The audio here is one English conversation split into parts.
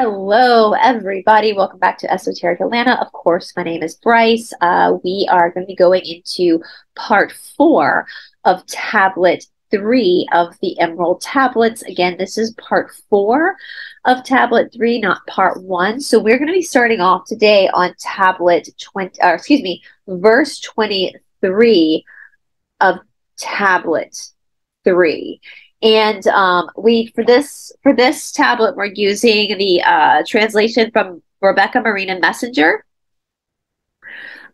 Hello, everybody. Welcome back to Esoteric Atlanta. Of course, my name is Brice. Uh, we are going to be going into part four of tablet three of the Emerald tablets. Again, this is part four of tablet three, not part one. So we're going to be starting off today on tablet 20, or excuse me, verse 23 of tablet three. And um, we for this for this tablet, we're using the uh, translation from Rebecca Marina Messenger.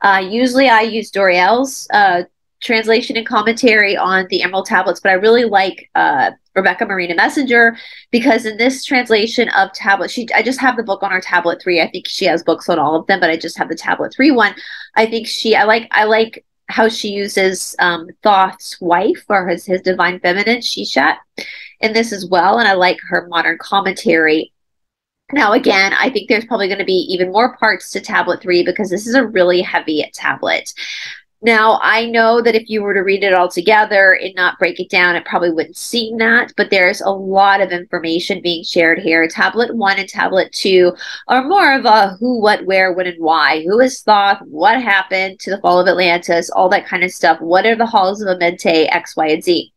Uh, usually, I use Doreal's uh, translation and commentary on the Emerald tablets, but I really like uh, Rebecca Marina Messenger because in this translation of tablet, she I just have the book on her tablet three. I think she has books on all of them, but I just have the tablet three one. I think she I like I like how she uses um, Thoth's wife or his, his divine feminine, Shishat, in this as well. And I like her modern commentary. Now, again, I think there's probably going to be even more parts to tablet three because this is a really heavy tablet. Now, I know that if you were to read it all together and not break it down, it probably wouldn't seem that, but there's a lot of information being shared here. Tablet one and tablet two are more of a who, what, where, when, and why. Who is Thoth? What happened to the fall of Atlantis? All that kind of stuff. What are the halls of Amenti? X, Y, and Z.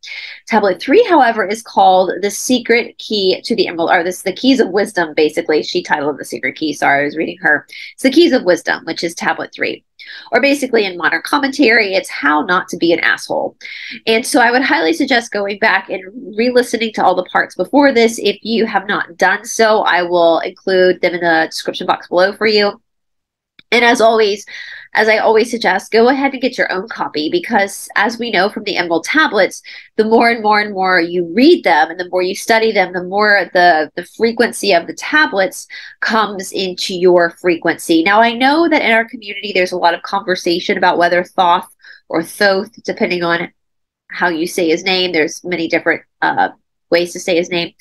Tablet three, however, is called the secret key to the emerald, or this the keys of wisdom, basically. She titled the secret key. Sorry, I was reading her. It's the keys of wisdom, which is tablet three or basically in modern commentary, it's how not to be an asshole. And so I would highly suggest going back and re listening to all the parts before this. If you have not done so, I will include them in the description box below for you. And as always, as I always suggest, go ahead and get your own copy because, as we know from the Emerald tablets, the more and more and more you read them and the more you study them, the more the, the frequency of the tablets comes into your frequency. Now, I know that in our community, there's a lot of conversation about whether Thoth or Thoth, depending on how you say his name, there's many different uh, ways to say his name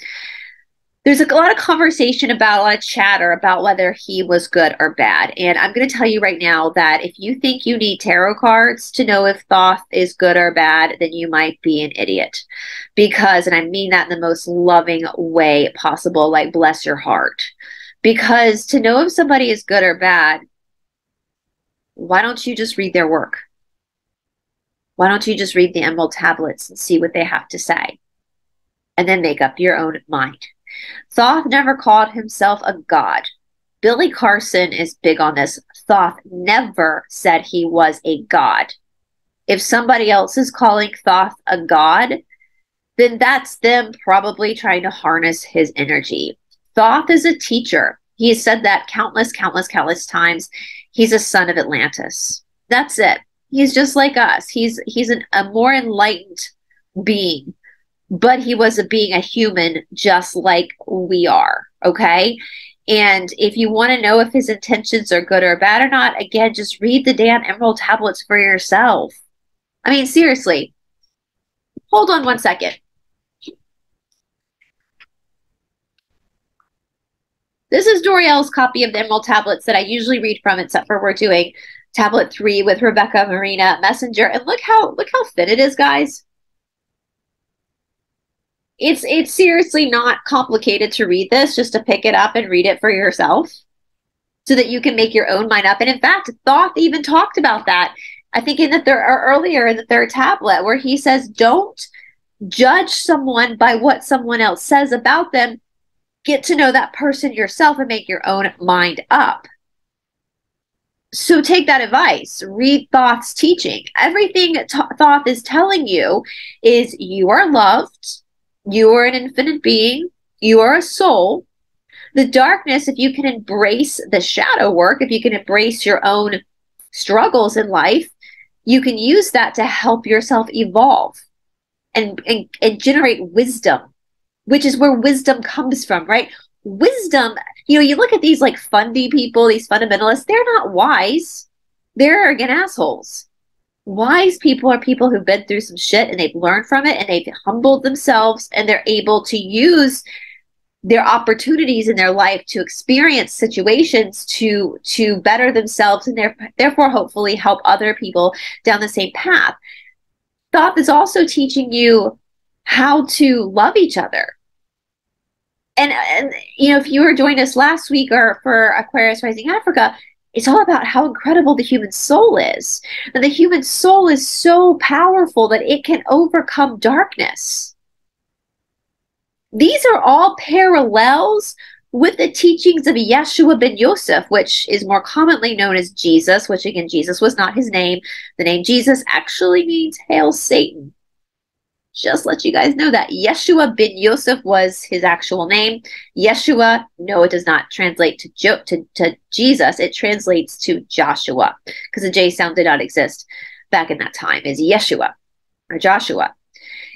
there's a lot of conversation about a lot of chatter about whether he was good or bad. And I'm going to tell you right now that if you think you need tarot cards to know if Thoth is good or bad, then you might be an idiot. Because, and I mean that in the most loving way possible, like bless your heart. Because to know if somebody is good or bad, why don't you just read their work? Why don't you just read the Emerald tablets and see what they have to say? And then make up your own mind. Thoth never called himself a god. Billy Carson is big on this. Thoth never said he was a god. If somebody else is calling Thoth a god, then that's them probably trying to harness his energy. Thoth is a teacher. He has said that countless, countless, countless times. He's a son of Atlantis. That's it. He's just like us. He's he's an, a more enlightened being but he was a being a human just like we are okay? And if you want to know if his intentions are good or bad or not again just read the damn emerald tablets for yourself. I mean seriously. Hold on one second. This is Doreal's copy of the Emerald Tablets that I usually read from, except for we're doing tablet three with Rebecca Marina Messenger. And look how look how thin it is, guys it's it's seriously not complicated to read this just to pick it up and read it for yourself so that you can make your own mind up. And in fact thoth even talked about that i think in the third or earlier in the third tablet where he says don't judge someone by what someone else says about them. Get to know that person yourself and make your own mind up. So take that advice. Read thoth's teaching. Everything thoth is telling you is you are loved you are an infinite being. You are a soul. The darkness, if you can embrace the shadow work, if you can embrace your own struggles in life, you can use that to help yourself evolve and, and, and generate wisdom, which is where wisdom comes from, right? Wisdom, you know, you look at these like fundy people, these fundamentalists, they're not wise. They're arrogant assholes wise people are people who've been through some shit and they've learned from it and they've humbled themselves and they're able to use their opportunities in their life to experience situations to to better themselves and therefore hopefully help other people down the same path. Thoth is also teaching you how to love each other. And and you know, if you were joining us last week or for Aquarius Rising Africa, it's all about how incredible the human soul is. And the human soul is so powerful that it can overcome darkness. These are all parallels with the teachings of Yeshua ben Yosef, which is more commonly known as Jesus, which again, Jesus was not his name. The name Jesus actually means Hail Satan. Just let you guys know that Yeshua ben Yosef was his actual name. Yeshua, no, it does not translate to, jo- to, to Jesus. It translates to Joshua because the J sound did not exist back in that time, is Yeshua or Joshua.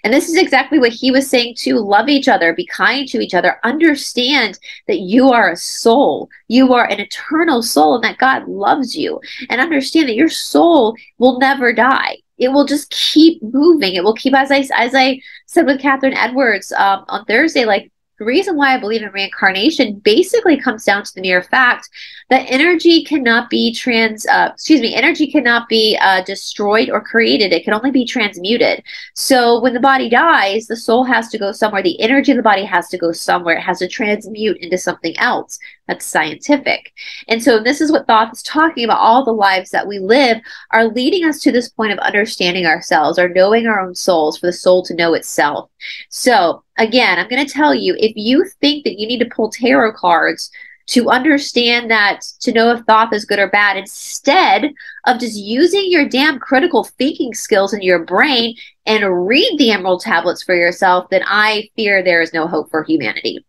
And this is exactly what he was saying to love each other, be kind to each other, understand that you are a soul, you are an eternal soul, and that God loves you, and understand that your soul will never die. It will just keep moving. It will keep, as I as I said with Catherine Edwards um, on Thursday, like the reason why I believe in reincarnation basically comes down to the mere fact that energy cannot be trans, uh, excuse me, energy cannot be uh, destroyed or created. It can only be transmuted. So when the body dies, the soul has to go somewhere. The energy of the body has to go somewhere. It has to transmute into something else. That's scientific. And so this is what Thoth is talking about. All the lives that we live are leading us to this point of understanding ourselves or knowing our own souls for the soul to know itself. So again, I'm going to tell you if you think that you need to pull tarot cards to understand that to know if Thoth is good or bad instead of just using your damn critical thinking skills in your brain and read the emerald tablets for yourself then i fear there is no hope for humanity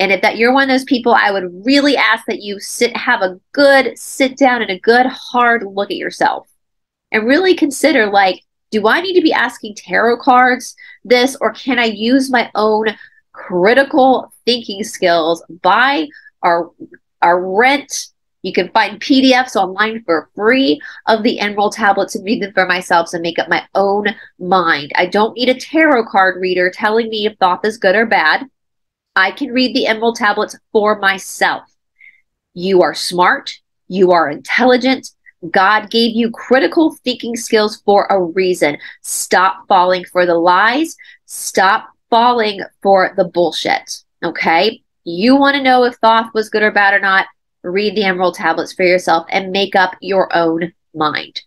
and if that you're one of those people i would really ask that you sit have a good sit down and a good hard look at yourself and really consider like do I need to be asking tarot cards this, or can I use my own critical thinking skills? Buy our our rent. You can find PDFs online for free of the Emerald tablets and read them for myself and make up my own mind. I don't need a tarot card reader telling me if Thoth is good or bad. I can read the Emerald tablets for myself. You are smart. You are intelligent. God gave you critical thinking skills for a reason. Stop falling for the lies. Stop falling for the bullshit. Okay? You want to know if Thoth was good or bad or not? Read the Emerald Tablets for yourself and make up your own mind.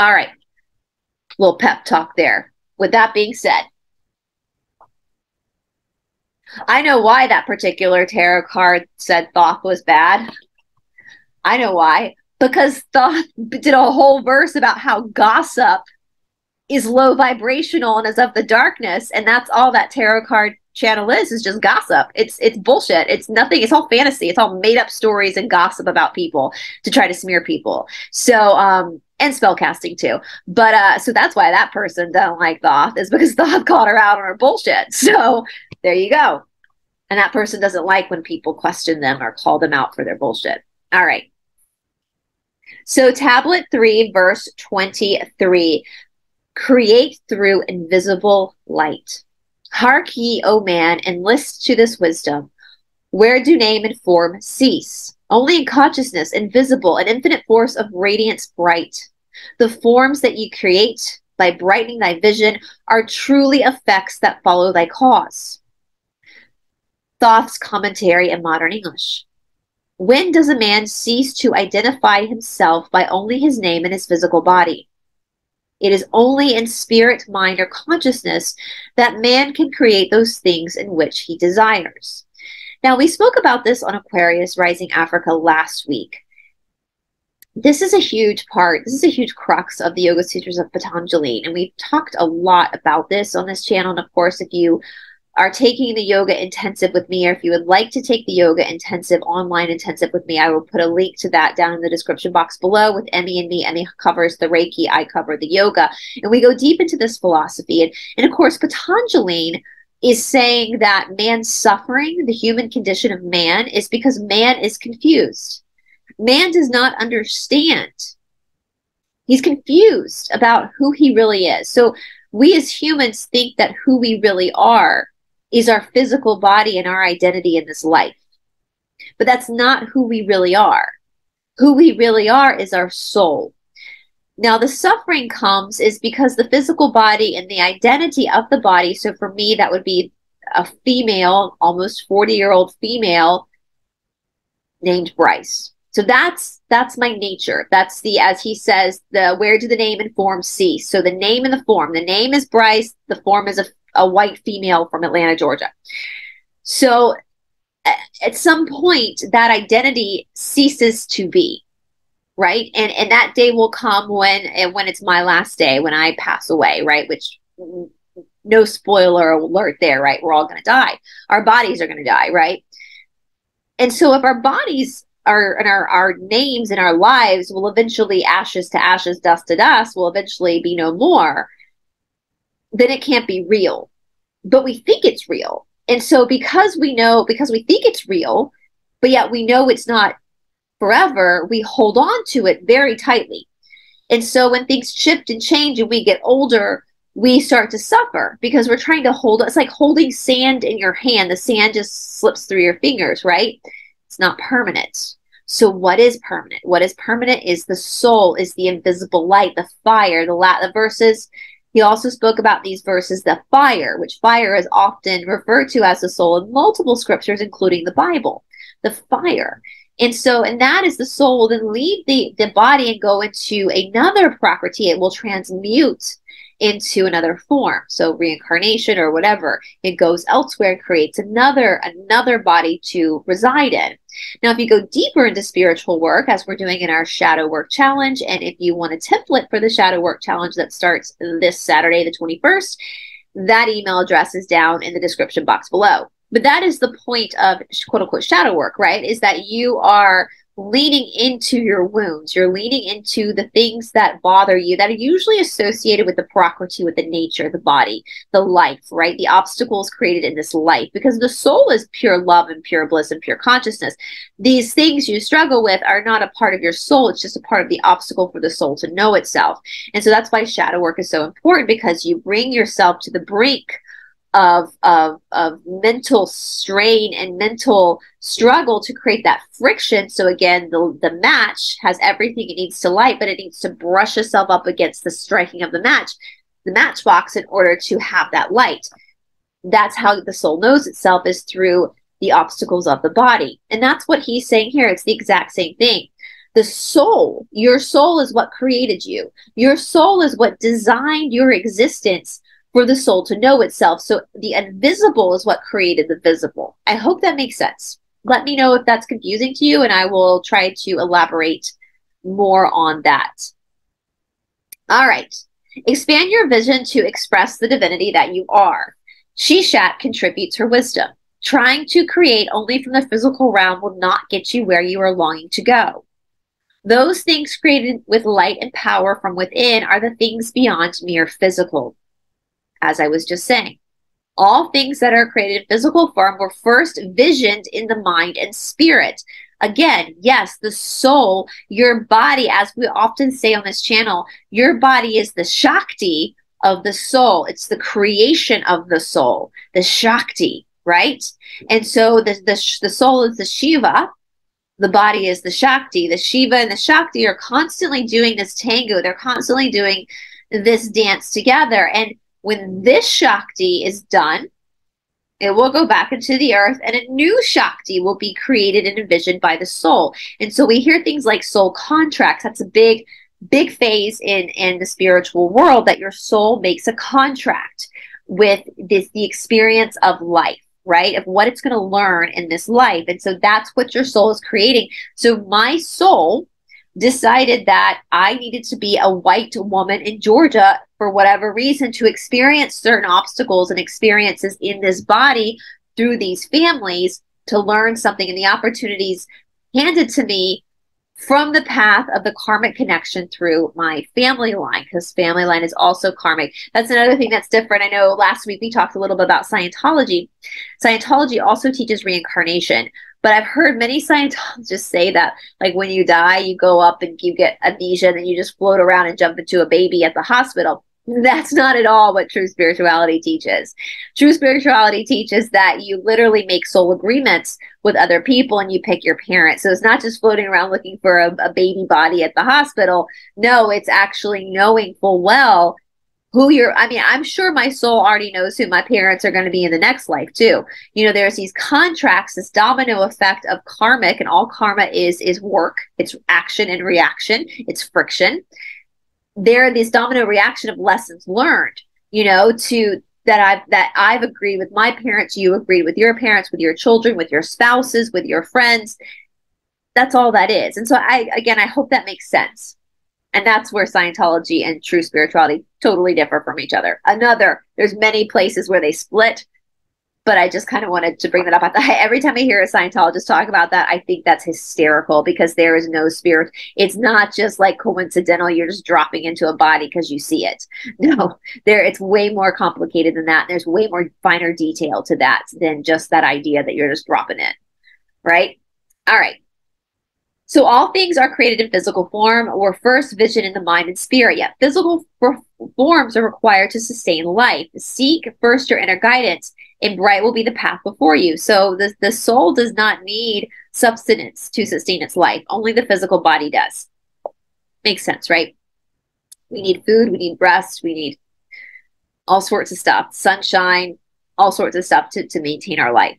All right. Little pep talk there. With that being said, I know why that particular tarot card said Thoth was bad. I know why because Thoth did a whole verse about how gossip is low vibrational and is of the darkness, and that's all that tarot card channel is is just gossip. It's it's bullshit. It's nothing. It's all fantasy. It's all made up stories and gossip about people to try to smear people. So um and spell casting too. But uh so that's why that person doesn't like Thoth is because Thoth called her out on her bullshit. So there you go. And that person doesn't like when people question them or call them out for their bullshit. All right. So, tablet 3, verse 23 create through invisible light. Hark ye, O man, and list to this wisdom. Where do name and form cease? Only in consciousness, invisible, an infinite force of radiance bright. The forms that ye create by brightening thy vision are truly effects that follow thy cause. Thoth's commentary in modern English. When does a man cease to identify himself by only his name and his physical body? It is only in spirit, mind, or consciousness that man can create those things in which he desires. Now, we spoke about this on Aquarius Rising Africa last week. This is a huge part, this is a huge crux of the Yoga Sutras of Patanjali. And we've talked a lot about this on this channel. And of course, if you are taking the yoga intensive with me, or if you would like to take the yoga intensive online intensive with me, I will put a link to that down in the description box below with Emmie and me. Emmie covers the Reiki, I cover the yoga. And we go deep into this philosophy. And, and of course, Patanjali is saying that man's suffering, the human condition of man, is because man is confused. Man does not understand. He's confused about who he really is. So we as humans think that who we really are is our physical body and our identity in this life. But that's not who we really are. Who we really are is our soul. Now, the suffering comes is because the physical body and the identity of the body. So, for me, that would be a female, almost 40 year old female named Brice. So that's that's my nature. That's the as he says the where do the name and form cease. So the name and the form. The name is Brice. The form is a, a white female from Atlanta, Georgia. So at some point that identity ceases to be right? And and that day will come when and when it's my last day when i pass away right? Which mm, no spoiler alert there right? We're all going to die. Our bodies are going to die right? And so if our bodies are and our, our names and our lives will eventually ashes to ashes, dust to dust, will eventually be no more, then it can't be real. But we think it's real. And so because we know, because we think it's real, but yet we know it's not forever, we hold on to it very tightly. And so when things shift and change and we get older, we start to suffer because we're trying to hold it's like holding sand in your hand. The sand just slips through your fingers, right? It's not permanent. So what is permanent? What is permanent is the soul, is the invisible light, the fire, the, la- the verses. He also spoke about these verses, the fire, which fire is often referred to as the soul in multiple scriptures, including the Bible. The fire. And so, and that is the soul then leave the, the body and go into another property. It will transmute into another form so reincarnation or whatever it goes elsewhere and creates another another body to reside in now if you go deeper into spiritual work as we're doing in our shadow work challenge and if you want a template for the shadow work challenge that starts this saturday the 21st that email address is down in the description box below. But that is the point of quote unquote shadow work right? Is that you are leaning into your wounds. You're leaning into the things that bother you that are usually associated with the prakriti, with the nature, the body, the life, right? The obstacles created in this life because the soul is pure love and pure bliss and pure consciousness. These things you struggle with are not a part of your soul. It's just a part of the obstacle for the soul to know itself. And so that's why shadow work is so important because you bring yourself to the brink of, of, of mental strain and mental struggle to create that friction. So again, the, the match has everything it needs to light, but it needs to brush itself up against the striking of the match, the matchbox in order to have that light. That's how the soul knows itself is through the obstacles of the body. And that's what he's saying here. It's the exact same thing. The soul, your soul is what created you. Your soul is what designed your existence for the soul to know itself. So the invisible is what created the visible. I hope that makes sense. Let me know if that's confusing to you, and I will try to elaborate more on that. All right. Expand your vision to express the divinity that you are. Shishat contributes her wisdom. Trying to create only from the physical realm will not get you where you are longing to go. Those things created with light and power from within are the things beyond mere physical as I was just saying. All things that are created in physical form were first visioned in the mind and spirit. Again, yes, the soul, your body, as we often say on this channel, your body is the Shakti of the soul. It's the creation of the soul, the Shakti, right? And so the, the, the soul is the Shiva, the body is the Shakti. The Shiva and the Shakti are constantly doing this tango. They're constantly doing this dance together. And when this Shakti is done, it will go back into the earth and a new Shakti will be created and envisioned by the soul. And so we hear things like soul contracts. That's a big, big phase in, in the spiritual world that your soul makes a contract with this the experience of life right? Of what it's going to learn in this life. And so that's what your soul is creating. So my soul decided that I needed to be a white woman in Georgia for whatever reason to experience certain obstacles and experiences in this body through these families to learn something. And the opportunities handed to me from the path of the karmic connection through my family line because family line is also karmic. That's another thing that's different. I know last week we talked a little bit about scientology. Scientology also teaches reincarnation but I've heard many Scientologists say that, like, when you die, you go up and you get amnesia, and then you just float around and jump into a baby at the hospital. That's not at all what true spirituality teaches. True spirituality teaches that you literally make soul agreements with other people and you pick your parents. So it's not just floating around looking for a, a baby body at the hospital. No, it's actually knowing full well who you're i mean i'm sure my soul already knows who my parents are going to be in the next life too. You know there's these contracts this domino effect of karmic and all karma is is work. It's action and reaction. It's friction. There this domino reaction of lessons learned you know to that i've that i've agreed with my parents you agreed with your parents with your children with your spouses with your friends. That's all that is. And so i again i hope that makes sense and that's where Scientology and true spirituality totally differ from each other. Another, there's many places where they split, but I just kind of wanted to bring that up. Every time I hear a Scientologist talk about that, I think that's hysterical because there is no spirit. It's not just like coincidental. You're just dropping into a body because you see it. No, there. It's way more complicated than that. There's way more finer detail to that than just that idea that you're just dropping in. Right. All right. So all things are created in physical form or first vision in the mind and spirit, yet physical forms are required to sustain life. Seek first your inner guidance, and bright will be the path before you. So the, the soul does not need substance to sustain its life. Only the physical body does. Makes sense, right? We need food, we need rest, we need all sorts of stuff, sunshine, all sorts of stuff to, to maintain our life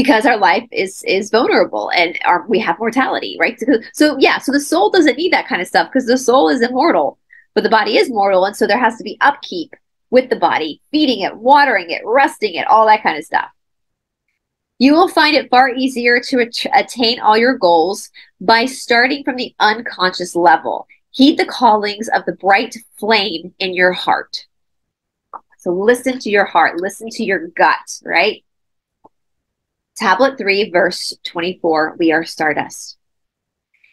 because our life is is vulnerable and our, we have mortality right? So, so yeah so the soul doesn't need that kind of stuff because the soul is immortal but the body is mortal. And so there has to be upkeep with the body feeding it watering it resting it all that kind of stuff. You will find it far easier to at- attain all your goals by starting from the unconscious level. Heed the callings of the bright flame in your heart. So listen to your heart. Listen to your gut right Tablet 3, verse 24 We are stardust.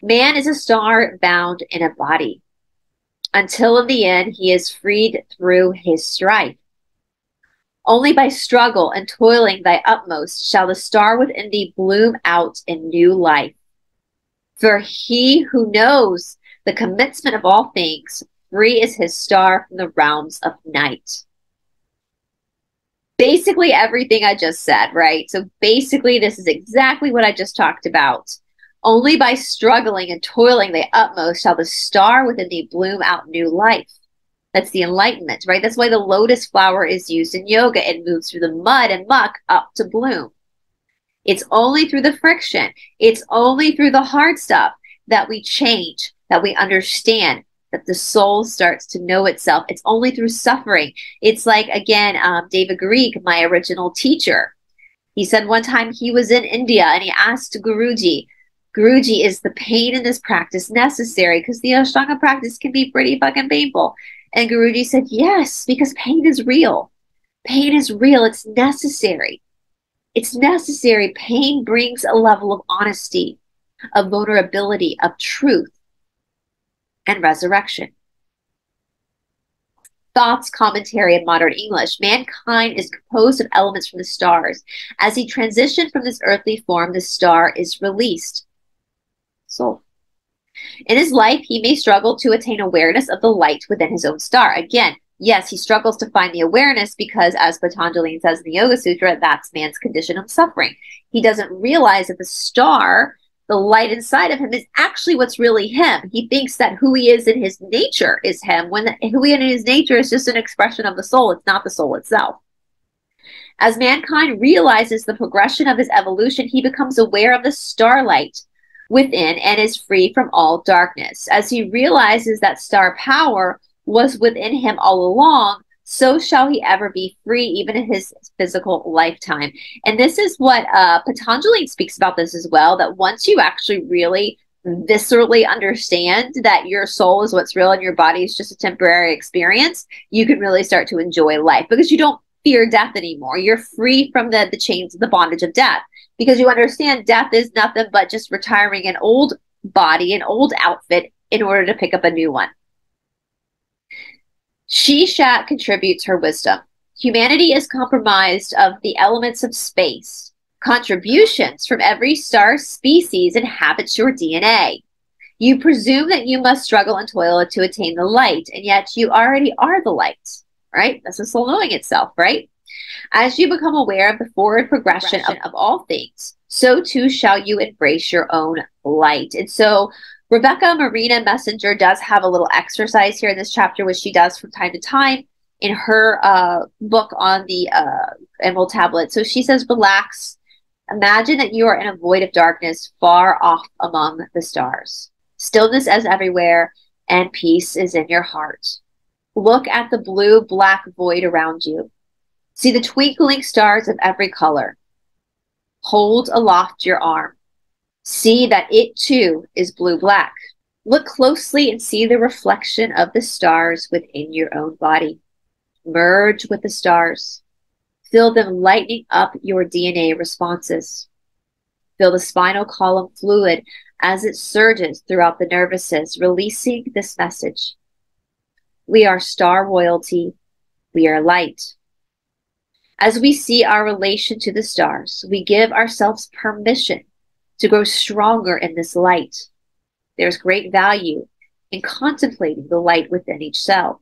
Man is a star bound in a body. Until in the end, he is freed through his strife. Only by struggle and toiling thy utmost shall the star within thee bloom out in new life. For he who knows the commencement of all things, free is his star from the realms of night basically everything I just said, right? So basically, this is exactly what I just talked about. Only by struggling and toiling the utmost shall the star within thee bloom out new life. That's the enlightenment, right? That's why the lotus flower is used in yoga. It moves through the mud and muck up to bloom. It's only through the friction, it's only through the hard stuff that we change, that we understand, that the soul starts to know itself. It's only through suffering. It's like, again, um, David Garrigues, my original teacher. He said one time he was in India and he asked Guruji, Guruji, is the pain in this practice necessary? Because the Ashtanga practice can be pretty fucking painful. And Guruji said, yes, because pain is real. Pain is real. It's necessary. It's necessary. Pain brings a level of honesty, of vulnerability, of truth and resurrection. Thoth's, commentary in modern English. Mankind is composed of elements from the stars. As he transitioned from this earthly form, the star is released. Soul. In his life, he may struggle to attain awareness of the light within his own star. Again, yes, he struggles to find the awareness because, as Patanjali says in the Yoga Sutra, that's man's condition of suffering. He doesn't realize that the star the light inside of him is actually what's really him. He thinks that who he is in his nature is him, when the, who he is in his nature is just an expression of the soul. It's not the soul itself. As mankind realizes the progression of his evolution, he becomes aware of the starlight within and is free from all darkness. As he realizes that star power was within him all along, so shall he ever be free, even in his physical lifetime. And this is what uh, Patanjali speaks about this as well that once you actually really viscerally understand that your soul is what's real and your body is just a temporary experience, you can really start to enjoy life because you don't fear death anymore. You're free from the, the chains of the bondage of death because you understand death is nothing but just retiring an old body, an old outfit in order to pick up a new one. Shishat contributes her wisdom. Humanity is comprised of the elements of space. Contributions from every star species inhabits your DNA. You presume that you must struggle and toil to attain the light, and yet you already are the light, right? That's the soul knowing itself, right? As you become aware of the forward progression of, of all things, so too shall you embrace your own light. And so Rebecca Marina Messenger does have a little exercise here in this chapter, which she does from time to time in her uh, book on the uh, Emerald Tablet. So she says, relax. Imagine that you are in a void of darkness far off among the stars. Stillness is everywhere, and peace is in your heart. Look at the blue black void around you. See the twinkling stars of every color. Hold aloft your arm. See that it too is blue black. Look closely and see the reflection of the stars within your own body. Merge with the stars. Feel them lighting up your DNA responses. Feel the spinal column fluid as it surges throughout the nervuses, releasing this message. We are star royalty. We are light. As we see our relation to the stars, we give ourselves permission to grow stronger in this light. There's great value in contemplating the light within each cell.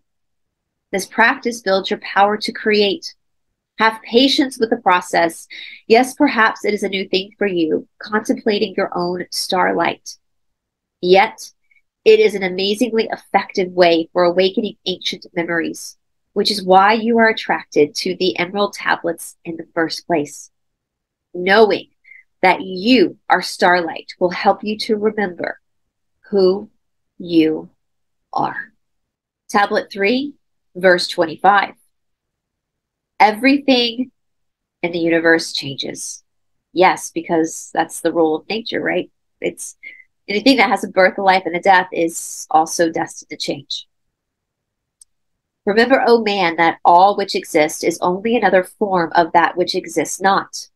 This practice builds your power to create. Have patience with the process. Yes, perhaps it is a new thing for you, contemplating your own starlight. Yet, it is an amazingly effective way for awakening ancient memories, which is why you are attracted to the emerald tablets in the first place. Knowing that you are starlight will help you to remember who you are. Tablet 3 verse 25. Everything in the universe changes. Yes, because that's the rule of nature, right? It's anything that has a birth, a life, and a death is also destined to change. Remember, O oh man, that all which exists is only another form of that which exists not.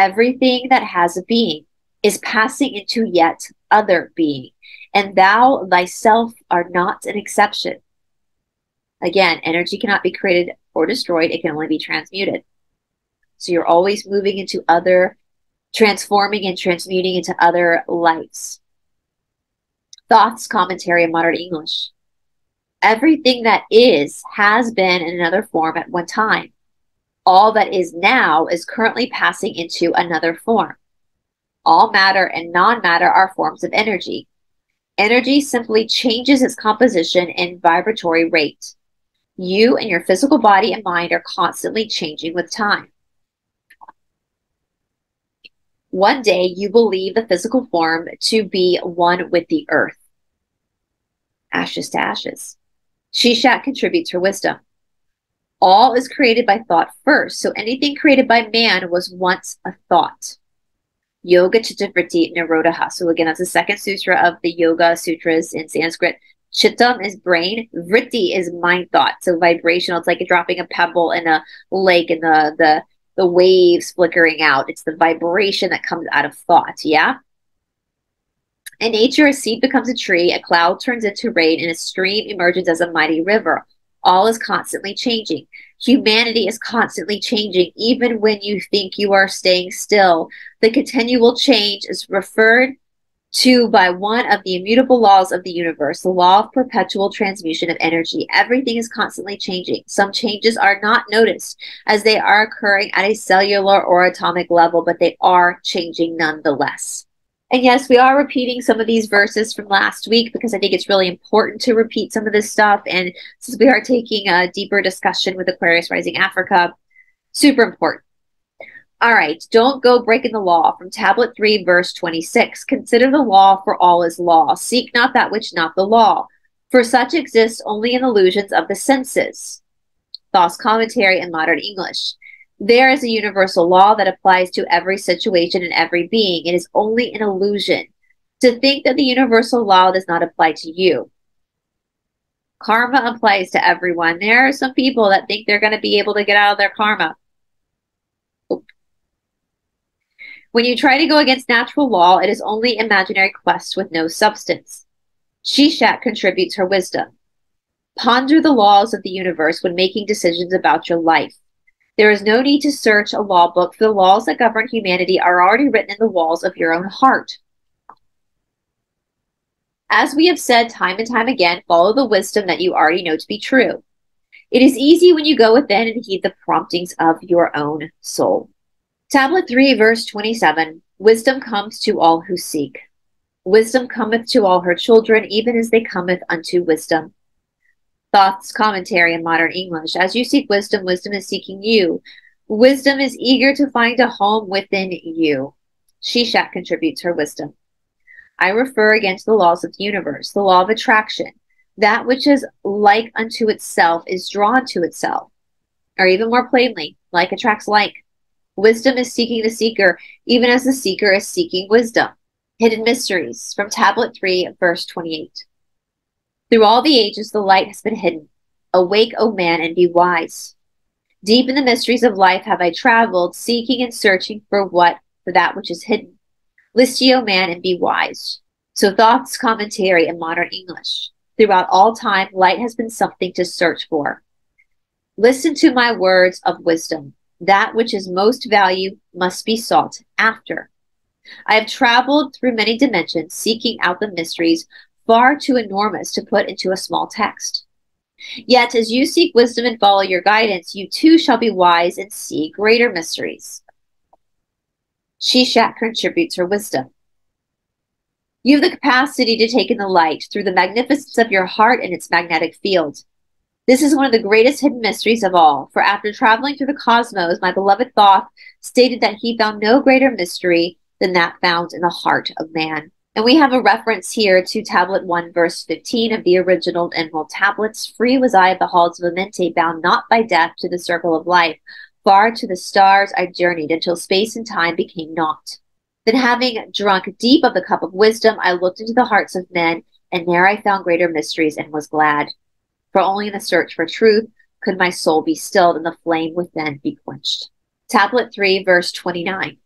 Everything that has a being is passing into yet other being, and thou thyself art not an exception. Again, energy cannot be created or destroyed, it can only be transmuted. So you're always moving into other, transforming and transmuting into other lights. Thoth's, commentary, in modern English. Everything that is has been in another form at one time. All that is now is currently passing into another form. All matter and non matter are forms of energy. Energy simply changes its composition and vibratory rate. You and your physical body and mind are constantly changing with time. One day you believe the physical form to be one with the earth. Ashes to ashes. Shishat contributes her wisdom. All is created by thought first, so anything created by man was once a thought. Yoga Chittavritti Nirodha. So again, that's the second sutra of the Yoga Sutras in Sanskrit. Chittam is brain. Vritti is mind thought. So vibrational. It's like dropping a pebble in a lake and the the the waves flickering out. It's the vibration that comes out of thought. Yeah. In nature, a seed becomes a tree, a cloud turns into rain, and a stream emerges as a mighty river. All is constantly changing. Humanity is constantly changing, even when you think you are staying still. The continual change is referred to by one of the immutable laws of the universe, the law of perpetual transmutation of energy. Everything is constantly changing. Some changes are not noticed as they are occurring at a cellular or atomic level, but they are changing nonetheless. And yes, we are repeating some of these verses from last week because I think it's really important to repeat some of this stuff. And since we are taking a deeper discussion with Aquarius Rising Africa, super important. All right, don't go breaking the law. From tablet 3, verse 26. Consider the law, for all is law. Seek not that which not the law, for such exists only in illusions of the senses. Thoth's commentary in modern English. There is a universal law that applies to every situation and every being. It is only an illusion to think that the universal law does not apply to you. Karma applies to everyone. There are some people that think they're going to be able to get out of their karma. When you try to go against natural law, it is only imaginary quests with no substance. Shishat contributes her wisdom. Ponder the laws of the universe when making decisions about your life. There is no need to search a law book, for the laws that govern humanity are already written in the walls of your own heart. As we have said time and time again, follow the wisdom that you already know to be true. It is easy when you go within and heed the promptings of your own soul. Tablet 3, verse 27 Wisdom comes to all who seek. Wisdom cometh to all her children, even as they cometh unto wisdom. Thoth's commentary in modern English. As you seek wisdom, wisdom is seeking you. Wisdom is eager to find a home within you. Shishat contributes her wisdom. I refer again to the laws of the universe, the law of attraction. That which is like unto itself is drawn to itself. Or even more plainly, like attracts like. Wisdom is seeking the seeker, even as the seeker is seeking wisdom. Hidden Mysteries from Tablet 3, verse 28. Through all the ages, the light has been hidden. Awake, O man, and be wise. Deep in the mysteries of life have I traveled, seeking and searching for what, for that which is hidden. List ye, O man, and be wise. So Thoth's commentary in modern English. Throughout all time, light has been something to search for. Listen to my words of wisdom. That which is most value must be sought after. I have traveled through many dimensions, seeking out the mysteries far too enormous to put into a small text. Yet, as you seek wisdom and follow your guidance, you too shall be wise and see greater mysteries. Shishat contributes her wisdom. You have the capacity to take in the light through the magnificence of your heart and its magnetic field. This is one of the greatest hidden mysteries of all, for after traveling through the cosmos, my beloved Thoth stated that he found no greater mystery than that found in the heart of man. And we have a reference here to tablet 1, verse 15 of the original Emerald tablets. Free was I of the halls of Amenti, bound not by death to the circle of life. Far to the stars I journeyed until space and time became naught. Then, having drunk deep of the cup of wisdom, I looked into the hearts of men, and there I found greater mysteries and was glad. For only in the search for truth could my soul be stilled and the flame within be quenched. Tablet 3, verse 29.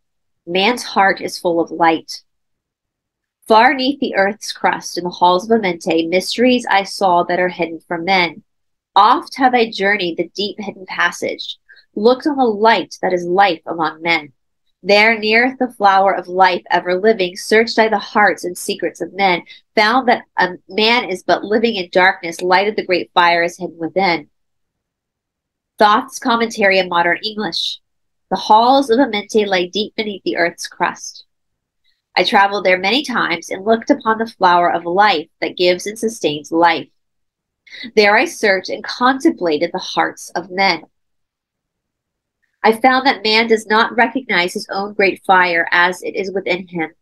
Man's heart is full of light. Far neath the earth's crust in the halls of Amenti, mysteries I saw that are hidden from men. Oft have I journeyed the deep hidden passage, looked on the light that is life among men. There, near the flower of life ever living, searched I the hearts and secrets of men, found that a man is but living in darkness, light of the great fire is hidden within. Thoth's commentary in modern English. The halls of Amenti lay deep beneath the earth's crust. I traveled there many times and looked upon the flower of life that gives and sustains life. There I searched and contemplated the hearts of men. I found that man does not recognize his own great fire as it is within him.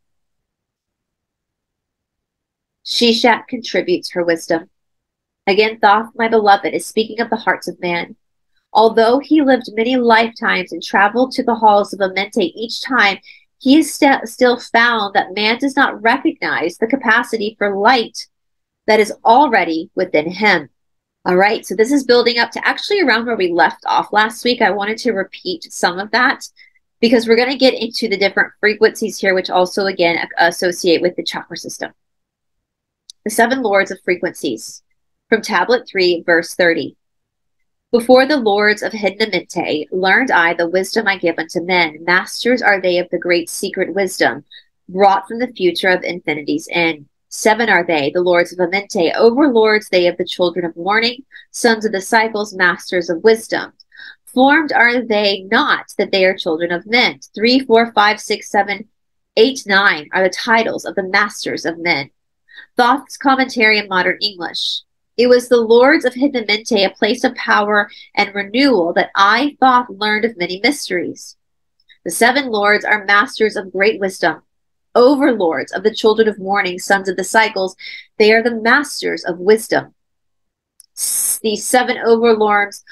Shishat contributes her wisdom. Again, Thoth, my beloved, is speaking of the hearts of man. Although he lived many lifetimes and traveled to the halls of Amenti each time, he st still found that man does not recognize the capacity for light that is already within him. All right, so this is building up to actually around where we left off last week. I wanted to repeat some of that because we're going to get into the different frequencies here, which also, again, associate with the chakra system. The seven lords of frequencies from tablet 3, verse 30. Before the lords of hidden Amenti learned I the wisdom I give unto men. Masters are they of the great secret wisdom, brought from the future of infinity's end. Seven are they, the lords of Amenti, overlords they of the children of morning, sons of the cycles, masters of wisdom. Formed are they not that they are children of men. Three, four, five, six, seven, eight, nine are the titles of the masters of men. Thoth's commentary in modern English. It was the lords of Hidden a place of power and renewal that I Thoth learned of many mysteries. The seven lords are masters of great wisdom, overlords of the children of morning, sons of the cycles. They are the masters of wisdom. These seven overlords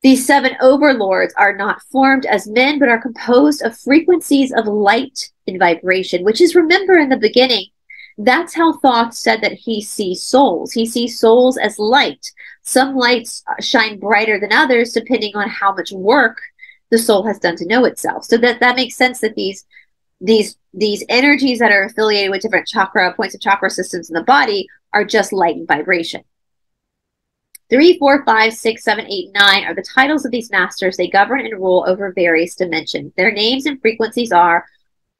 these seven overlords are not formed as men, but are composed of frequencies of light and vibration, which is, remember in the beginning, that's how Thoth said that he sees souls. He sees souls as light. Some lights shine brighter than others, depending on how much work the soul has done to know itself. So that that makes sense that these these these energies that are affiliated with different chakra points of chakra systems in the body are just light and vibration. Three, four, five, six, seven, eight, nine are the titles of these masters. They govern and rule over various dimensions. Their names and frequencies are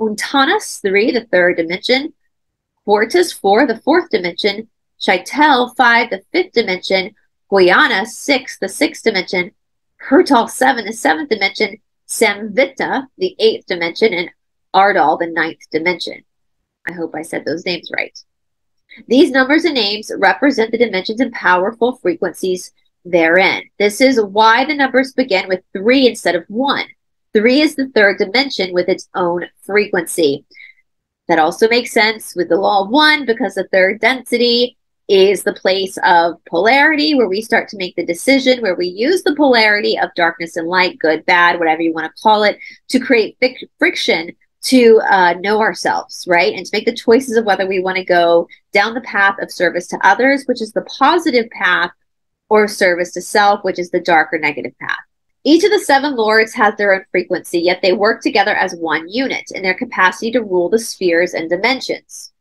Untanas, three, the third dimension, Quertas, 4, the fourth dimension, Chietal, 5, the fifth dimension, Goyana, 6, the sixth dimension, Huertal, 7, the seventh dimension, Samvita, the eighth dimension, and Ardal, the ninth dimension. I hope I said those names right. These numbers and names represent the dimensions and powerful frequencies therein. This is why the numbers begin with three instead of one. Three is the third dimension with its own frequency. That also makes sense with the law of one because the third density is the place of polarity where we start to make the decision, where we use the polarity of darkness and light, good, bad, whatever you want to call it, to create friction to uh, know ourselves, right? And to make the choices of whether we want to go down the path of service to others, which is the positive path, or service to self, which is the dark or negative path. Each of the seven lords has their own frequency, yet they work together as one unit in their capacity to rule the spheres and dimensions.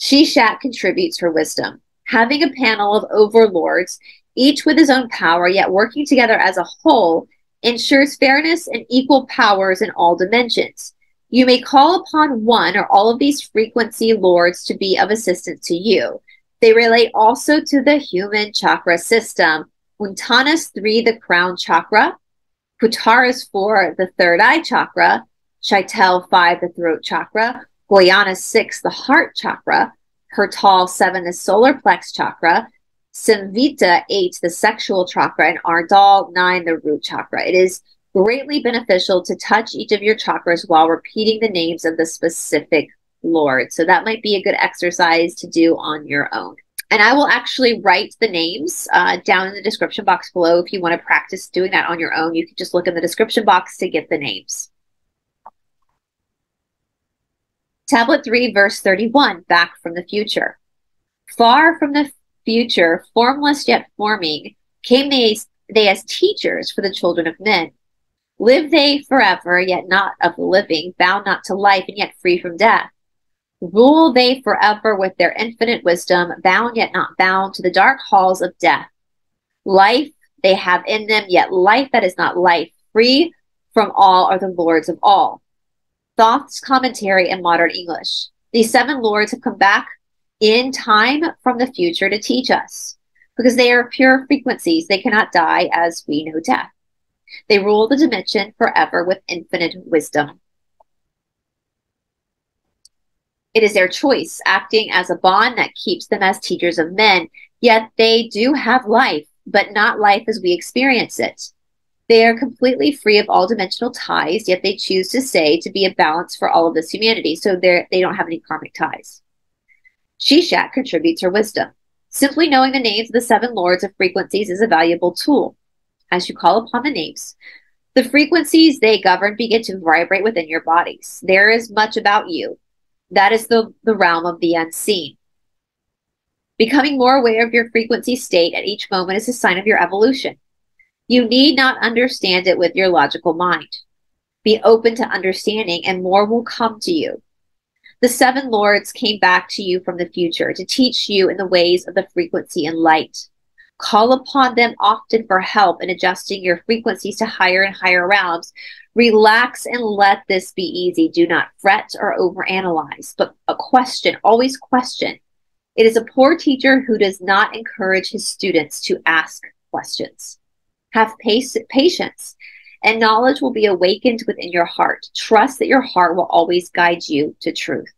Shishat contributes her wisdom. Having a panel of overlords, each with his own power, yet working together as a whole, ensures fairness and equal powers in all dimensions. You may call upon one or all of these frequency lords to be of assistance to you. They relate also to the human chakra system. Uttanas 3, the crown chakra. Putaras 4, the third eye chakra. Chietal 5, the throat chakra. Goyana 6, the heart chakra. Huertal 7, the solar plex chakra. Samvita 8, the sexual chakra. And Ardal 9, the root chakra. It is greatly beneficial to touch each of your chakras while repeating the names of the specific Lord. So that might be a good exercise to do on your own. And I will actually write the names uh, down in the description box below. If you want to practice doing that on your own, you can just look in the description box to get the names. Tablet 3, verse 31, back from the future. Far from the future, formless yet forming, came they, they as teachers for the children of men. Live they forever, yet not of the living, bound not to life, and yet free from death. Rule they forever with their infinite wisdom, bound yet not bound to the dark halls of death. Life they have in them, yet life that is not life. Free from all are the lords of all. Thoth's commentary in modern English. These seven lords have come back in time from the future to teach us because they are pure frequencies. They cannot die as we know death. They rule the dimension forever with infinite wisdom. It is their choice, acting as a bond that keeps them as teachers of men. Yet they do have life, but not life as we experience it. They are completely free of all dimensional ties, yet they choose to say to be a balance for all of this humanity, so they don't have any karmic ties. Shishat contributes her wisdom. Simply knowing the names of the seven lords of frequencies is a valuable tool. As you call upon the names, the frequencies they govern begin to vibrate within your bodies. There is much about you, that is the, the realm of the unseen. Becoming more aware of your frequency state at each moment is a sign of your evolution. You need not understand it with your logical mind. Be open to understanding, and more will come to you. The seven lords came back to you from the future to teach you in the ways of the frequency and light. Call upon them often for help in adjusting your frequencies to higher and higher realms Relax and let this be easy. Do not fret or overanalyze, but a question, always question. It is a poor teacher who does not encourage his students to ask questions. Have patience, and knowledge will be awakened within your heart. Trust that your heart will always guide you to truth.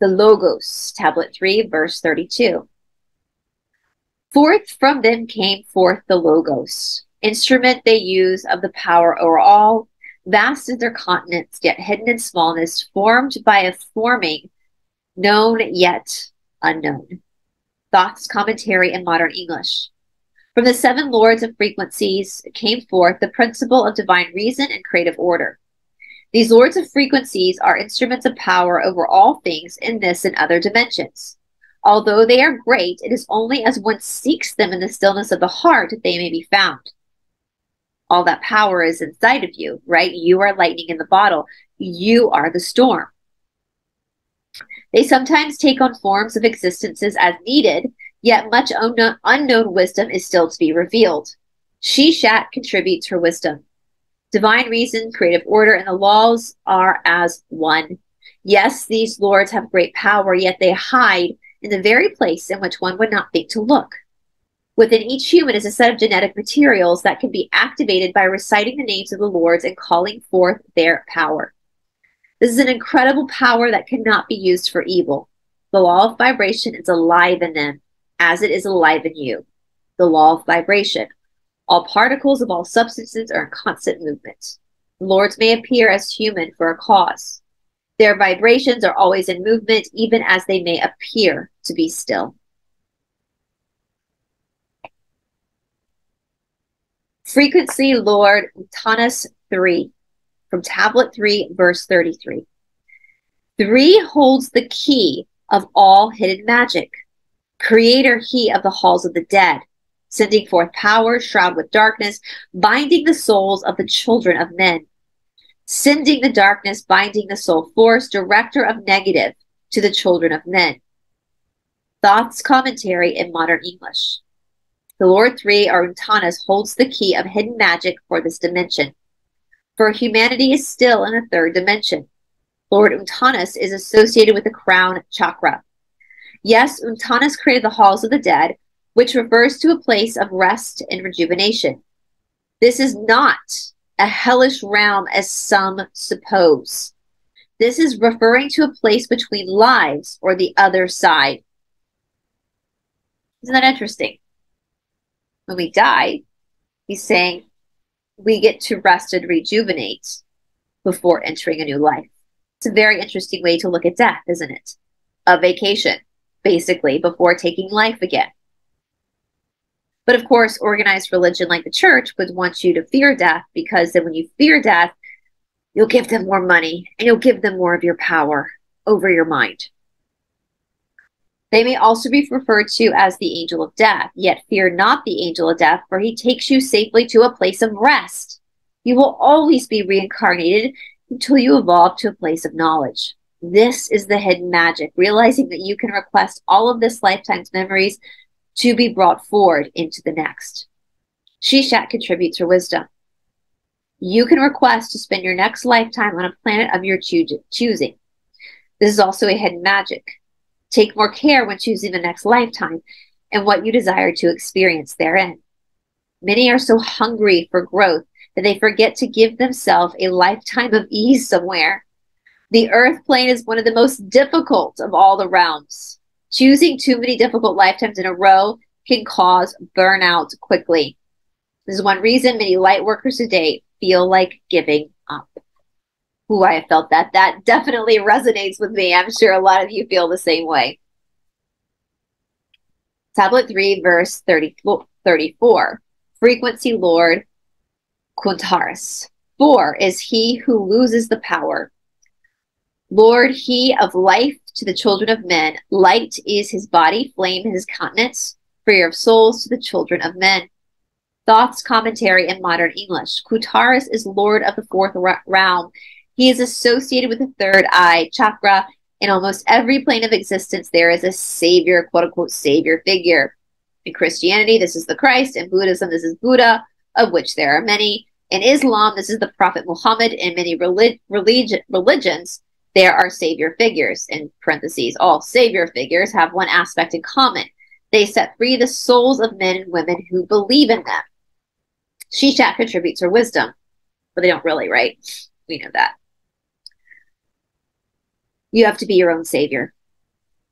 The Logos, Tablet 3, verse 32. Forth from them came forth the Logos, instrument they use of the power over all, vast as their continents, yet hidden in smallness, formed by a forming, known yet unknown. Thoth's commentary in modern English. From the seven lords of frequencies came forth the principle of divine reason and creative order. These lords of frequencies are instruments of power over all things in this and other dimensions. Although they are great, it is only as one seeks them in the stillness of the heart that they may be found. All that power is inside of you, right? You are lightning in the bottle. You are the storm. They sometimes take on forms of existences as needed, yet much unknown, wisdom is still to be revealed. Shishat contributes her wisdom. Divine reason, creative order, and the laws are as one. Yes, these lords have great power, yet they hide in the very place in which one would not think to look. Within each human is a set of genetic materials that can be activated by reciting the names of the Lords and calling forth their power. This is an incredible power that cannot be used for evil. The law of vibration is alive in them, as it is alive in you. The law of vibration. All particles of all substances are in constant movement. The Lords may appear as human for a cause. Their vibrations are always in movement, even as they may appear to be still. Frequency Lord Utanus 3 from Tablet 3, verse 33. 3 holds the key of all hidden magic. Creator he of the halls of the dead, sending forth power shrouded with darkness, binding the souls of the children of men. Sending the darkness, binding the soul force, director of negative to the children of men. Thoth's commentary in modern English. The Lord Three, or Utanus, holds the key of hidden magic for this dimension. For humanity is still in a third dimension. Lord Utanus is associated with the crown chakra. Yes, Utanus created the halls of the dead, which refers to a place of rest and rejuvenation. This is not a hellish realm as some suppose. This is referring to a place between lives or the other side. Isn't that interesting? when we die, he's saying we get to rest and rejuvenate before entering a new life. It's a very interesting way to look at death, isn't it? A vacation, basically, before taking life again. But of course, organized religion like the church would want you to fear death because then when you fear death, you'll give them more money and you'll give them more of your power over your mind. They may also be referred to as the angel of death, yet fear not the angel of death, for he takes you safely to a place of rest. You will always be reincarnated until you evolve to a place of knowledge. This is the hidden magic, realizing that you can request all of this lifetime's memories to be brought forward into the next. Shishat contributes her wisdom. You can request to spend your next lifetime on a planet of your choo- choosing. This is also a hidden magic. Take more care when choosing the next lifetime and what you desire to experience therein. Many are so hungry for growth that they forget to give themselves a lifetime of ease somewhere. The earth plane is one of the most difficult of all the realms. Choosing too many difficult lifetimes in a row can cause burnout quickly. This is one reason many light workers today feel like giving up. Who I have felt that. That definitely resonates with me. I'm sure a lot of you feel the same way. Tablet 3, verse 30, 34. Frequency Lord Quintaris. Four is he who loses the power. Lord, he of life to the children of men. Light is his body, flame his countenance, freer of souls to the children of men. Thoth's commentary in modern English. Kutaris is Lord of the fourth realm he is associated with the third eye chakra. In almost every plane of existence, there is a savior, quote unquote, savior figure. In Christianity, this is the Christ. In Buddhism, this is Buddha, of which there are many. In Islam, this is the Prophet Muhammad. In many relig- religion, religions, there are savior figures. In parentheses, all savior figures have one aspect in common. They set free the souls of men and women who believe in them. Shishat contributes her wisdom, but they don't really, right? We know that. You have to be your own savior.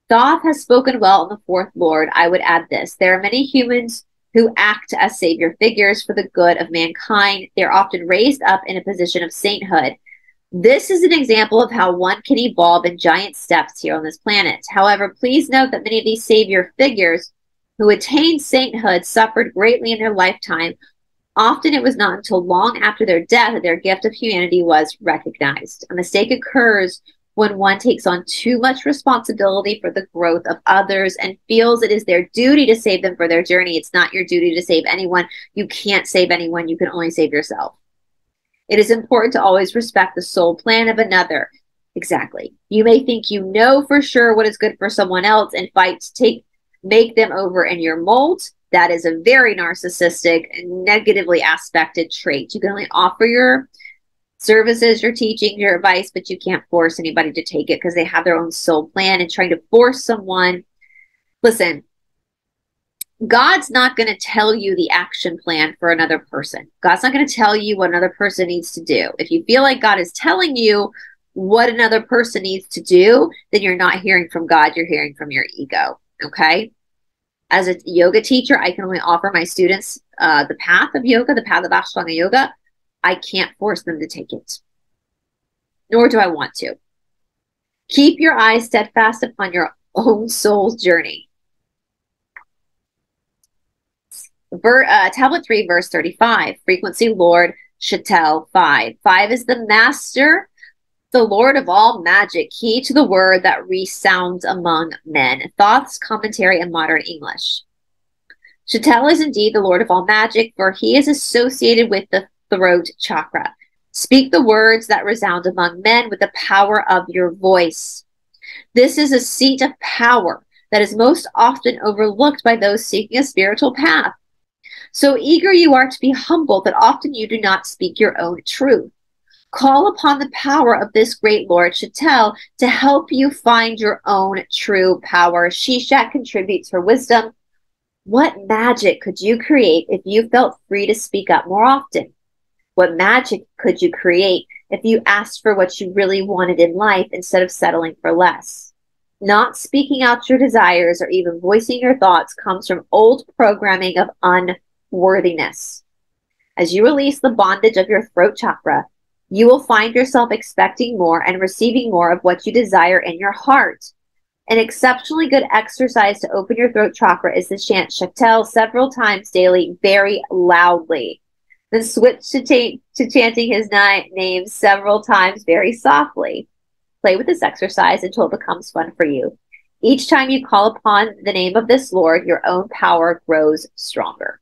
Thoth has spoken well in the fourth Lord. I would add this. There are many humans who act as savior figures for the good of mankind. They're often raised up in a position of sainthood. This is an example of how one can evolve in giant steps here on this planet. However, please note that many of these savior figures who attained sainthood suffered greatly in their lifetime. Often it was not until long after their death that their gift of humanity was recognized. A mistake occurs when one takes on too much responsibility for the growth of others and feels it is their duty to save them for their journey. It's not your duty to save anyone. You can't save anyone. You can only save yourself. It is important to always respect the soul plan of another. Exactly. You may think you know for sure what is good for someone else and fight to take make them over in your mold. That is a very narcissistic, and negatively aspected trait. You can only offer your services, your teaching, your advice, but you can't force anybody to take it because they have their own soul plan and trying to force someone. Listen, God's not going to tell you the action plan for another person. God's not going to tell you what another person needs to do. If you feel like God is telling you what another person needs to do, then you're not hearing from God, you're hearing from your ego. Okay. As a yoga teacher, I can only offer my students uh, the path of yoga, the path of Ashtanga yoga. I can't force them to take it, nor do I want to. Keep your eyes steadfast upon your own soul's journey Ver, uh, tablet 3, verse 35. Frequency Lord Chietal 5. 5 is the master, the Lord of all magic, key to the word that resounds among men. Thoth's, commentary, and modern English. Chietal is indeed the Lord of all magic, for he is associated with the throat chakra. Speak the words that resound among men with the power of your voice. This is a seat of power that is most often overlooked by those seeking a spiritual path. So eager you are to be humble that often you do not speak your own truth. Call upon the power of this great Lord Chietal to help you find your own true power. Shishat contributes her wisdom. What magic could you create if you felt free to speak up more often? What magic could you create if you asked for what you really wanted in life instead of settling for less? Not speaking out your desires or even voicing your thoughts comes from old programming of un worthiness. As you release the bondage of your throat chakra, you will find yourself expecting more and receiving more of what you desire in your heart. An exceptionally good exercise to open your throat chakra is to chant Chietal several times daily, very loudly. Then switch to, to chanting his name several times very softly. Play with this exercise until it becomes fun for you. Each time you call upon the name of this Lord, your own power grows stronger.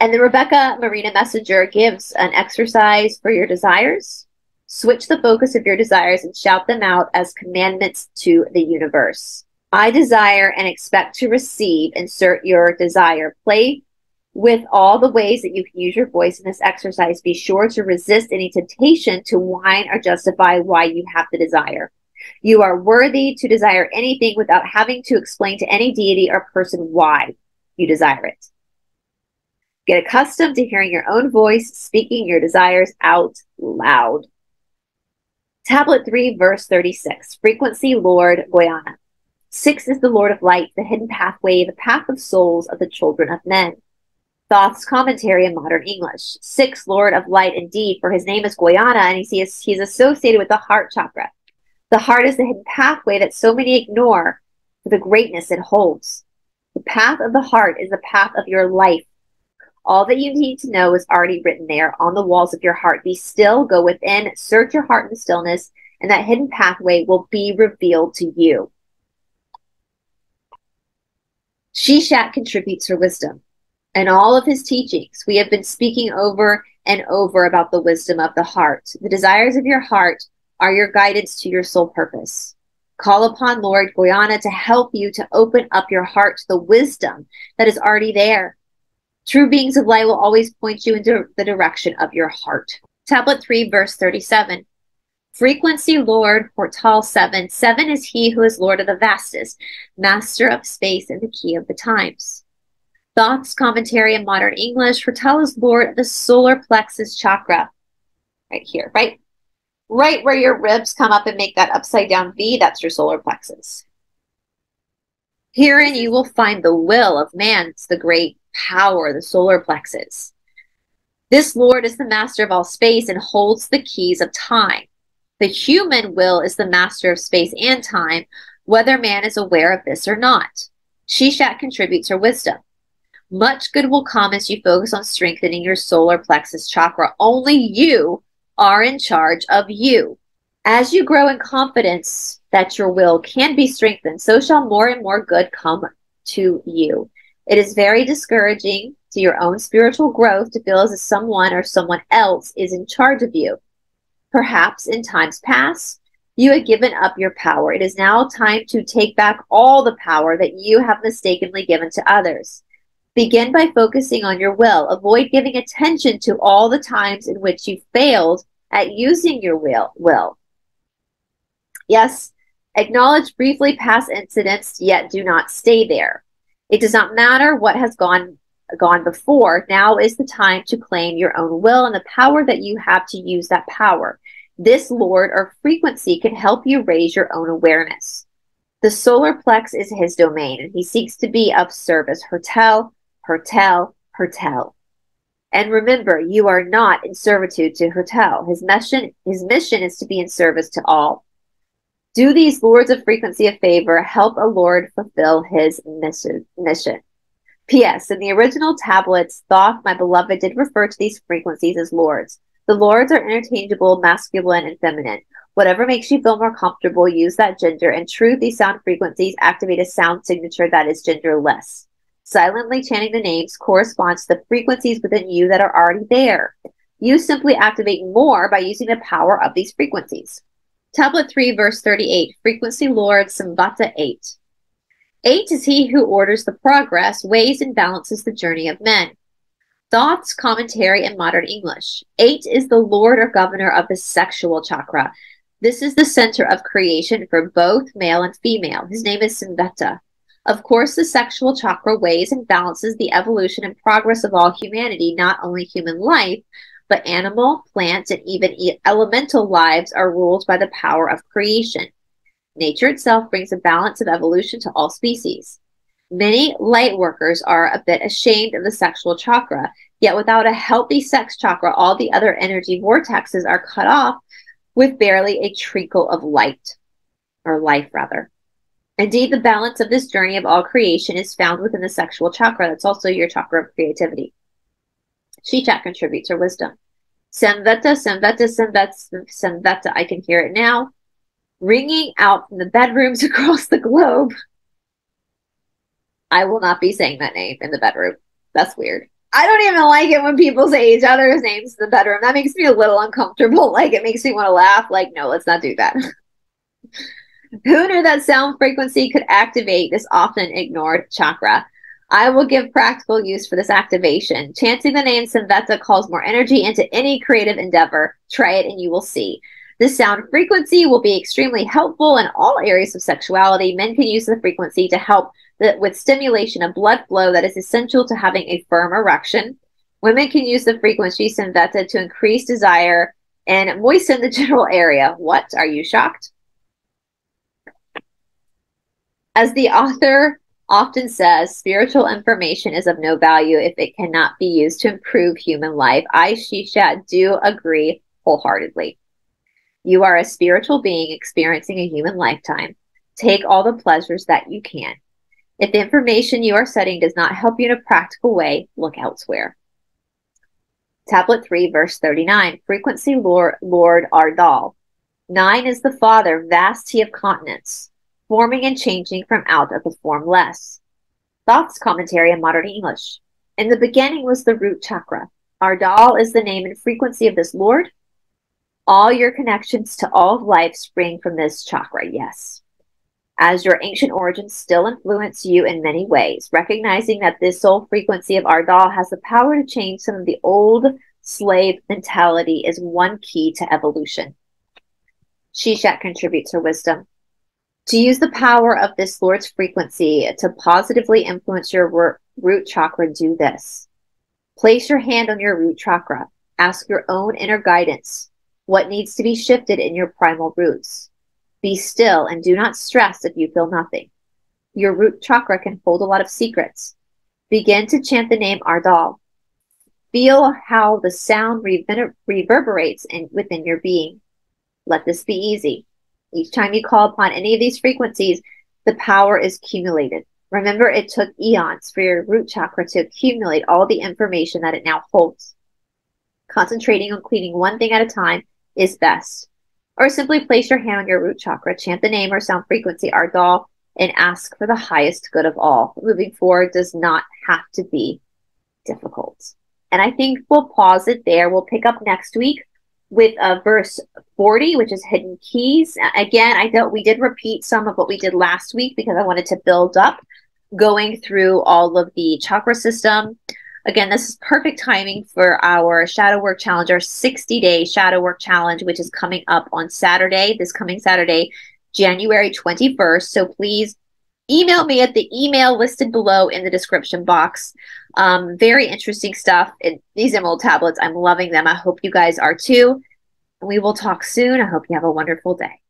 And the Rebecca Marina Messenger gives an exercise for your desires. Switch the focus of your desires and shout them out as commandments to the universe. I desire and expect to receive. Insert your desire. Play with all the ways that you can use your voice in this exercise. Be sure to resist any temptation to whine or justify why you have the desire. You are worthy to desire anything without having to explain to any deity or person why you desire it. Get accustomed to hearing your own voice speaking your desires out loud. Tablet 3, verse 36. Frequency, Lord, Goyana. Six is the Lord of light, the hidden pathway, the path of souls of the children of men. Thoth's commentary in modern English. Six, Lord of light, indeed, for his name is Goyana, and he's, he's associated with the heart chakra. The heart is the hidden pathway that so many ignore for the greatness it holds. The path of the heart is the path of your life, all that you need to know is already written there on the walls of your heart. Be still, go within, search your heart in stillness, and that hidden pathway will be revealed to you. Shishat contributes her wisdom. And all of his teachings, we have been speaking over and over about the wisdom of the heart. The desires of your heart are your guidance to your soul purpose. Call upon Lord Goyana to help you to open up your heart to the wisdom that is already there. True beings of light will always point you into the direction of your heart. Tablet 3, verse 37. Frequency Lord, Huertal 7. 7 is he who is Lord of the vastest, master of space, and the key of the times. Thoth's, commentary in modern English. Huertal is Lord of the solar plexus chakra. Right here, right? Right where your ribs come up and make that upside down V, that's your solar plexus. Herein you will find the will of man. It's the great power, the solar plexus. This Lord is the master of all space and holds the keys of time. The human will is the master of space and time, whether man is aware of this or not. Shishat contributes her wisdom. Much good will come as you focus on strengthening your solar plexus chakra. Only you are in charge of you. As you grow in confidence that your will can be strengthened, so shall more and more good come to you. It is very discouraging to your own spiritual growth to feel as if someone or someone else is in charge of you. Perhaps in times past, you had given up your power. It is now time to take back all the power that you have mistakenly given to others. Begin by focusing on your will. Avoid giving attention to all the times in which you failed at using your will. will. Yes, acknowledge briefly past incidents, yet do not stay there. It does not matter what has gone gone before. Now is the time to claim your own will and the power that you have to use that power. This Lord or frequency can help you raise your own awareness. The solar plex is his domain, and he seeks to be of service. Huertal, Huertal, Huertal. And remember, you are not in servitude to Huertal. His mission, his mission is to be in service to all. Do these lords of frequency a favor, help a lord fulfill his mission. mission. P.S. In the original tablets, Thoth, my beloved, did refer to these frequencies as lords. The lords are interchangeable, masculine and feminine. Whatever makes you feel more comfortable, use that gender. In truth, these sound frequencies activate a sound signature that is genderless. Silently chanting the names corresponds to the frequencies within you that are already there. You simply activate more by using the power of these frequencies. Tablet 3, verse 38, Frequency Lord Samvata 8. Eight is he who orders the progress, weighs and balances the journey of men. Thoth's, commentary in modern English. Eight is the lord or governor of the sexual chakra. This is the center of creation for both male and female. His name is Samvata. Of course, the sexual chakra weighs and balances the evolution and progress of all humanity, not only human life, but animal, plant, and even elemental lives are ruled by the power of creation. Nature itself brings a balance of evolution to all species. Many light workers are a bit ashamed of the sexual chakra, yet without a healthy sex chakra, all the other energy vortexes are cut off with barely a trickle of light, or life rather. Indeed, the balance of this journey of all creation is found within the sexual chakra. That's also your chakra of creativity. Shishat contributes her wisdom. Samveta, Samveta, Samveta, Samveta. I can hear it now ringing out from the bedrooms across the globe. I will not be saying that name in the bedroom. That's weird. I don't even like it when people say each other's names in the bedroom. That makes me a little uncomfortable. Like it makes me want to laugh. Like, no, let's not do that. Who knew that sound frequency could activate this often ignored chakra? I will give practical use for this activation. Chanting the name Samveta calls more energy into any creative endeavor. Try it and you will see. This sound frequency will be extremely helpful in all areas of sexuality. Men can use the frequency to help the, with stimulation of blood flow that is essential to having a firm erection. Women can use the frequency Samveta to increase desire and moisten the general area. What? Are you shocked? As the author often says, spiritual information is of no value if it cannot be used to improve human life. I, Shishat, do agree wholeheartedly. You are a spiritual being experiencing a human lifetime. Take all the pleasures that you can. If the information you are studying does not help you in a practical way, look elsewhere. Tablet 3, verse 39 Frequency Lord, Lord Ardal. Nine is the Father, vasty of continents, forming and changing from out of the formless. Thoth's commentary in modern English. In the beginning was the root chakra. Ardal is the name and frequency of this Lord, all your connections to all of life spring from this chakra, yes. As your ancient origins still influence you in many ways, recognizing that this soul frequency of Ardal has the power to change some of the old slave mentality is one key to evolution. Shishat contributes her wisdom. To use the power of this Lord's frequency to positively influence your root chakra, do this. Place your hand on your root chakra. Ask your own inner guidance what needs to be shifted in your primal roots. Be still and do not stress if you feel nothing. Your root chakra can hold a lot of secrets. Begin to chant the name Ardal. Feel how the sound rever reverberates in, within your being. Let this be easy. Each time you call upon any of these frequencies, the power is accumulated. Remember, it took eons for your root chakra to accumulate all the information that it now holds. Concentrating on cleaning one thing at a time is best. Or simply place your hand on your root chakra, chant the name or sound frequency Ardal, and ask for the highest good of all. Moving forward does not have to be difficult. And I think we'll pause it there. We'll pick up next week with uh, verse 40, which is hidden keys. Again, I know we did repeat some of what we did last week because I wanted to build up going through all of the chakra system, Again, this is perfect timing for our shadow work challenge, our 60 day shadow work challenge, which is coming up on Saturday, this coming Saturday, January 21st. So please email me at the email listed below in the description box. Um, very interesting stuff. It, these Emerald tablets, I'm loving them. I hope you guys are too. We will talk soon. I hope you have a wonderful day.